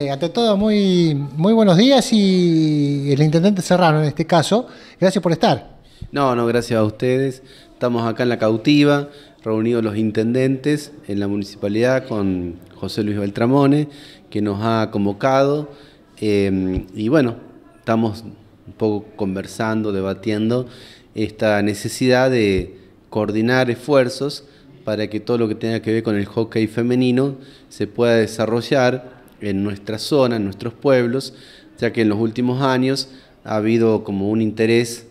Eh, ante todo, muy, muy buenos días y el intendente Serrano en este caso, gracias por estar. No, no, gracias a ustedes. Estamos acá en la cautiva, reunidos los intendentes en la municipalidad con José Luis Beltramone, que nos ha convocado. Eh, y bueno, estamos un poco conversando, debatiendo esta necesidad de coordinar esfuerzos para que todo lo que tenga que ver con el hockey femenino se pueda desarrollar en nuestra zona, en nuestros pueblos, ya que en los últimos años ha habido como un interés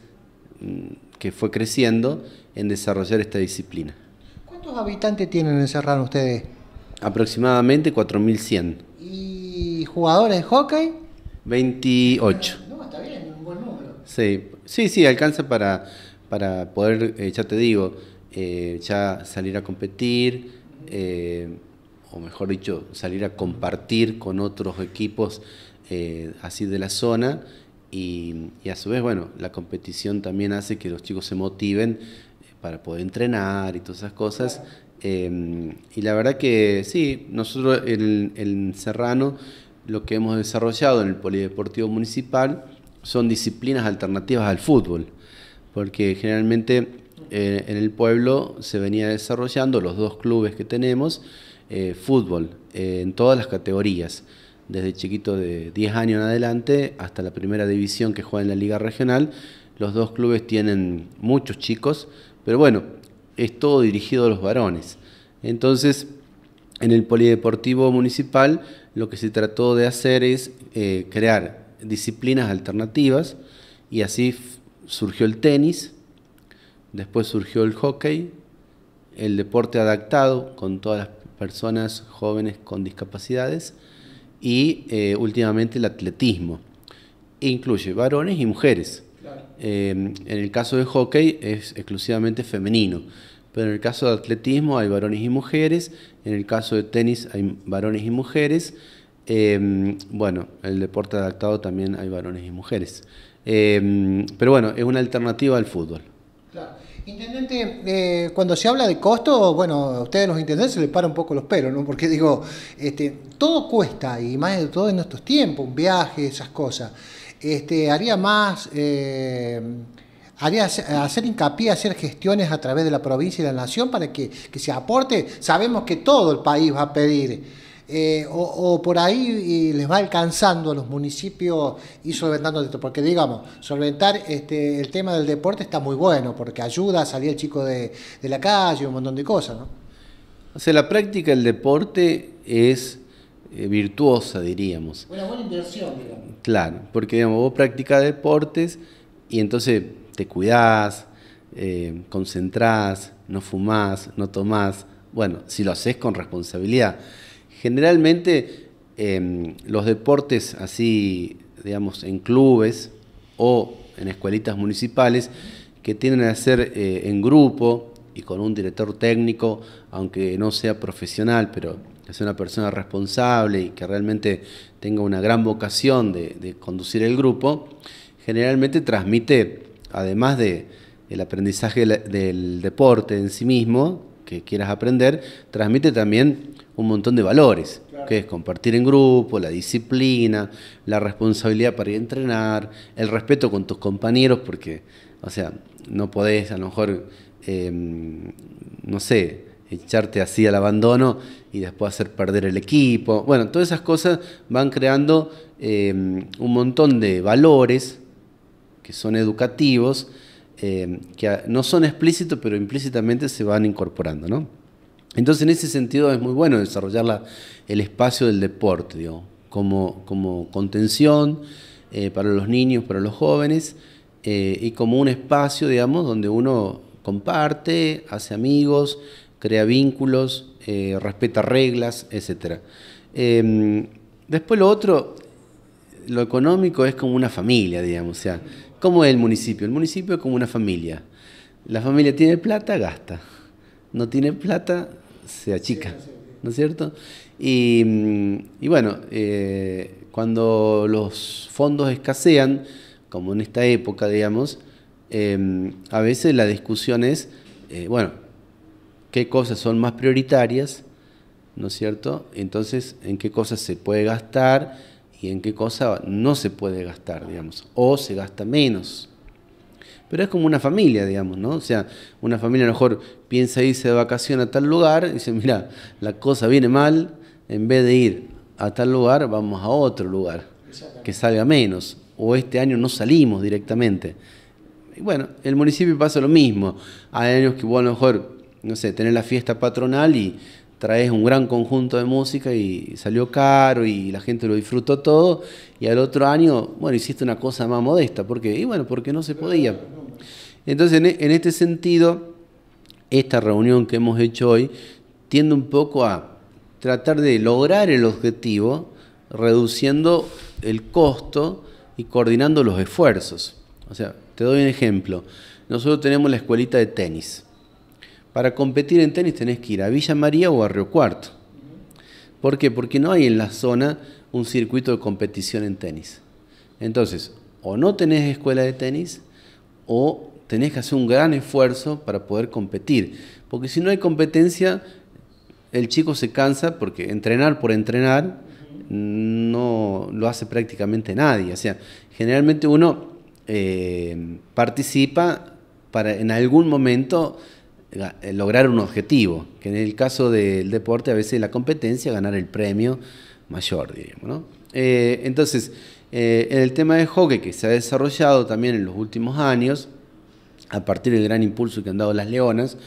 mm, que fue creciendo en desarrollar esta disciplina. ¿Cuántos habitantes tienen en Serrano ustedes? Aproximadamente 4.100. ¿Y jugadores de hockey? 28. No, está bien, un buen número. Sí, sí, sí alcanza para, para poder, eh, ya te digo, eh, ya salir a competir. Eh, o mejor dicho, salir a compartir con otros equipos eh, así de la zona y, a su vez, bueno, la competición también hace que los chicos se motiven eh, para poder entrenar y todas esas cosas. Em, y la verdad que sí, nosotros en, Serrano lo que hemos desarrollado en el Polideportivo Municipal son disciplinas alternativas al fútbol, porque generalmente eh, en el pueblo se venía desarrollando los dos clubes que tenemos, eh, fútbol eh, en todas las categorías, desde chiquito de 10 años en adelante hasta la primera división que juega en la Liga Regional. Los dos clubes tienen muchos chicos, pero bueno, es todo dirigido a los varones. Entonces, en el Polideportivo Municipal lo que se trató de hacer es eh, crear disciplinas alternativas y así surgió el tenis, después surgió el hockey, el deporte adaptado con todas las personas jóvenes con discapacidades y eh, últimamente el atletismo. Incluye varones y mujeres. Eh, en el caso de hockey es exclusivamente femenino, pero en el caso de atletismo hay varones y mujeres, en el caso de tenis hay varones y mujeres, eh, bueno, el deporte adaptado también hay varones y mujeres. pero bueno, es una alternativa al fútbol. Intendente, eh, cuando se habla de costo, bueno, a ustedes los intendentes se les para un poco los pelos, ¿no? Porque digo, este, todo cuesta, y más de todo en estos tiempos, un viaje, esas cosas. Este, haría más, eh, haría hacer hincapié, hacer gestiones a través de la provincia y la nación para que, que se aporte. Sabemos que todo el país va a pedir eh, o, por ahí les va alcanzando a los municipios y solventando esto, porque digamos, solventar este, el tema del deporte está muy bueno, porque ayuda a salir el chico de, la calle, un montón de cosas, ¿no? O sea, la práctica del deporte es eh, virtuosa, diríamos. Una buena inversión, digamos. Claro, porque digamos, vos practicás deportes y entonces te cuidás, eh, concentrás, no fumás, no tomás. Bueno, si lo haces con responsabilidad. Generalmente em, los deportes así, digamos, en clubes o en escuelitas municipales que tienden a ser eh, en grupo y con un director técnico, aunque no sea profesional, pero es una persona responsable y que realmente tenga una gran vocación de, conducir el grupo, generalmente transmite, además de el aprendizaje del deporte en sí mismo, que quieras aprender, transmite también un montón de valores, que es compartir en grupo, la disciplina, la responsabilidad para ir a entrenar, el respeto con tus compañeros, porque, o sea, no podés a lo mejor, em, no sé, echarte así al abandono y después hacer perder el equipo. Bueno, todas esas cosas van creando em, un montón de valores que son educativos, em, que no son explícitos, pero implícitamente se van incorporando, ¿no? Entonces, en ese sentido es muy bueno desarrollar el espacio del deporte, como, como contención eh, para los niños, para los jóvenes, eh, y como un espacio, digamos, donde uno comparte, hace amigos, crea vínculos, eh, respeta reglas, etc. Em, después lo otro, lo económico es como una familia, digamos, o sea, ¿cómo es el municipio? El municipio es como una familia. La familia tiene plata, gasta. No tiene plata, se achica, ¿no es cierto? Y, bueno, eh, cuando los fondos escasean, como en esta época, digamos, em, a veces la discusión es, eh, bueno, qué cosas son más prioritarias ¿no es cierto? Entonces, ¿en qué cosas se puede gastar y en qué cosa no se puede gastar, digamos? O se gasta menos. Pero es como una familia, digamos, ¿no? O sea, una familia a lo mejor piensa irse de vacación a tal lugar y dice, mira, la cosa viene mal, en vez de ir a tal lugar, vamos a otro lugar, que salga menos. O este año no salimos directamente. Y bueno, el municipio pasa lo mismo. Hay años que vos a lo mejor, no sé, tenés la fiesta patronal y traes un gran conjunto de música y salió caro y la gente lo disfrutó todo y al otro año, bueno, hiciste una cosa más modesta. ¿Por qué? Y bueno, porque no se podía. Entonces, en, en este sentido, esta reunión que hemos hecho hoy tiende un poco a tratar de lograr el objetivo reduciendo el costo y coordinando los esfuerzos. O sea, te doy un ejemplo. Nosotros tenemos la escuelita de tenis. Para competir en tenis tenés que ir a Villa María o a Río Cuarto. ¿Por qué? Porque no hay en la zona un circuito de competición en tenis. Entonces, o no tenés escuela de tenis o tenés que hacer un gran esfuerzo para poder competir. Porque si no hay competencia, el chico se cansa porque entrenar por entrenar no lo hace prácticamente nadie. O sea, generalmente uno eh, participa para en algún momento lograr un objetivo, que en el caso del deporte a veces la competencia ganar el premio mayor, diríamos. ¿no? Eh, entonces, en el tema de hockey que se ha desarrollado también en los últimos años, a partir del gran impulso que han dado las Leonas,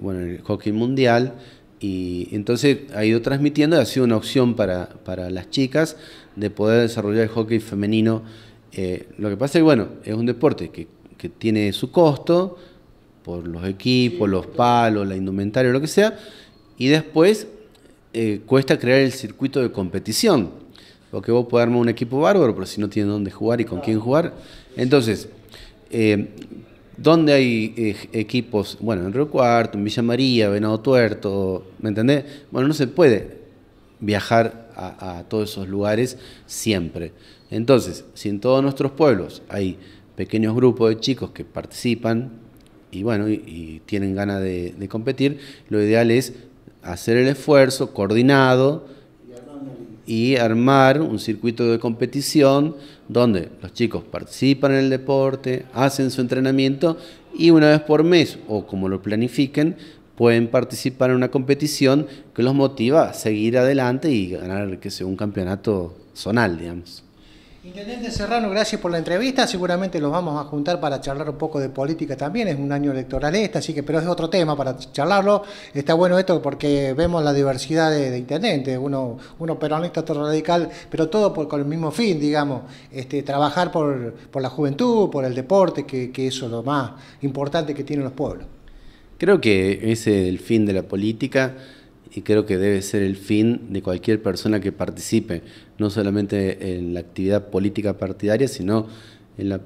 bueno, el hockey mundial, y entonces ha ido transmitiendo y ha sido una opción para, para las chicas de poder desarrollar el hockey femenino eh, lo que pasa es que, bueno, es un deporte que, tiene su costo por los equipos, los palos, la indumentaria, lo que sea, y después eh, cuesta crear el circuito de competición. Porque vos podés armar un equipo bárbaro, pero si no tiene dónde jugar y con quién jugar. Entonces, eh, ¿dónde hay equipos? Bueno, en Río Cuarto, en Villa María, Venado Tuerto, ¿me entendés? Bueno, no se puede viajar a todos esos lugares siempre. Entonces, si en todos nuestros pueblos hay pequeños grupos de chicos que participan y bueno, y, tienen ganas de, competir, lo ideal es hacer el esfuerzo coordinado y armar un circuito de competición donde los chicos participan en el deporte, hacen su entrenamiento y una vez por mes o como lo planifiquen, pueden participar en una competición que los motiva a seguir adelante y ganar que sea un campeonato zonal, digamos. Intendente Serrano, gracias por la entrevista. Seguramente los vamos a juntar para charlar un poco de política también. Es un año electoral este, así que, pero es otro tema para charlarlo. Está bueno esto porque vemos la diversidad de, intendentes, uno, peronista, otro radical, pero todo con el mismo fin, digamos, este, trabajar por, la juventud, por el deporte, que, que eso es lo más importante que tienen los pueblos. Creo que ese es el fin de la política y creo que debe ser el fin de cualquier persona que participe, no solamente en la actividad política partidaria, sino en la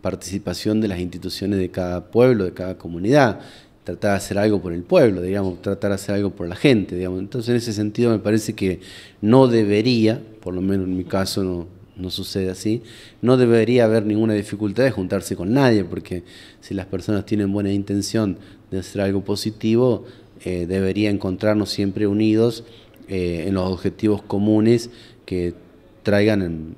participación de las instituciones de cada pueblo, de cada comunidad, tratar de hacer algo por el pueblo, digamos, tratar de hacer algo por la gente, digamos. Entonces, en ese sentido me parece que no debería, por lo menos en mi caso no, no sucede así, no debería haber ninguna dificultad de juntarse con nadie, porque si las personas tienen buena intención de hacer algo positivo, eh, debería encontrarnos siempre unidos eh, en los objetivos comunes que traigan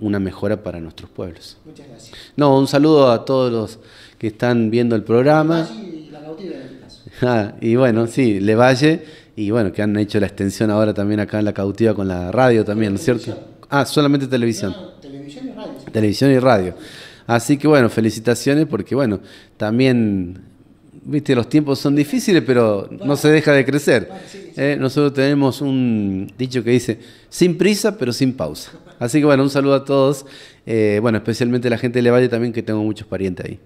una mejora para nuestros pueblos. Muchas gracias. No, un saludo a todos los que están viendo el programa. Y, la este ah, y bueno, sí, Le Valle, y bueno, que han hecho la extensión ahora también acá en la cautiva con la radio también, ¿no es cierto? Ah, solamente televisión. televisión y radio. Televisión y radio. Así que bueno, felicitaciones porque bueno, también viste, los tiempos son difíciles, pero no se deja de crecer. Eh, nosotros tenemos un dicho que dice, sin prisa, pero sin pausa. Así que bueno, un saludo a todos, eh, bueno, especialmente a la gente de Levalle también, que tengo muchos parientes ahí.